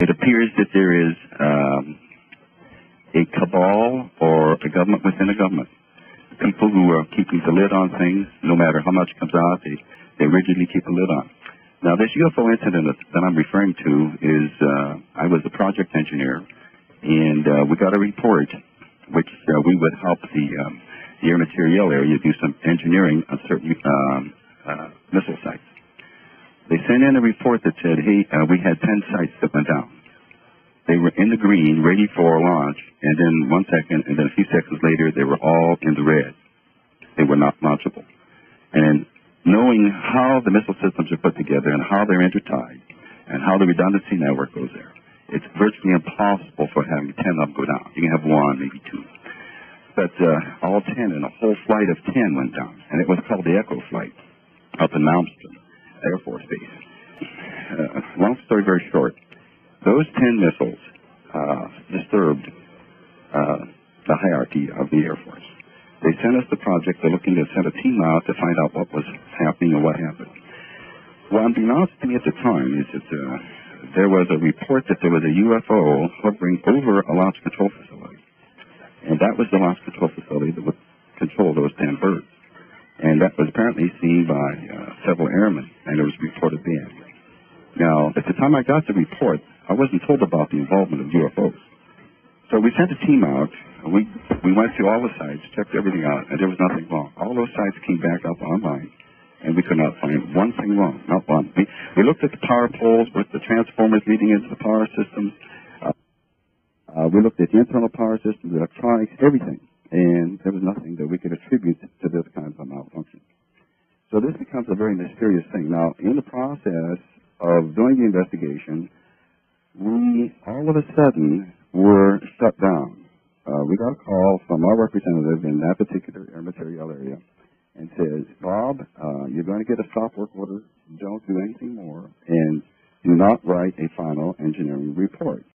It appears that there is um, a cabal or a government within a government. People who are keeping the lid on things, no matter how much comes out, they, they rigidly keep a lid on. Now, this UFO incident that I'm referring to is uh, I was a project engineer, and uh, we got a report which uh, we would help the, um, the Air Materiel area do some engineering on certain um, uh, missile sites. They sent in a report that said, hey, uh, we had 10 sites that went down. In the green, ready for launch, and then one second, and then a few seconds later, they were all in the red. They were not launchable. And knowing how the missile systems are put together and how they're intertied and how the redundancy network goes there, it's virtually impossible for having 10 of them go down. You can have one, maybe two. But uh, all 10 and a whole flight of 10 went down, and it was called the Echo Flight up in Malmstrom. Air Force Base. Uh, long story very short, those 10 missiles disturbed uh, the hierarchy of the Air Force. They sent us the project. They're looking to send a team out to find out what was happening and what happened. Well, unbeknownst to me at the time is that uh, there was a report that there was a UFO hovering over a launch control facility. And that was the launch control facility that would control those 10 birds. And that was apparently seen by uh, several airmen, and it was reported then. Now, at the time I got the report, I wasn't told about the involvement of UFOs. So we sent a team out, and we, we went through all the sites, checked everything out, and there was nothing wrong. All those sites came back up online, and we could not find one thing wrong, not one. We, we looked at the power poles with the transformers leading into the power systems. Uh, uh, we looked at the internal power systems, the electronics, everything and there was nothing that we could attribute to this kind of malfunction. So this becomes a very mysterious thing. Now, in the process of doing the investigation, we all of a sudden were shut down. Uh, we got a call from our representative in that particular air materiel area and says, Bob, uh, you're going to get a stop work order. Don't do anything more and do not write a final engineering report.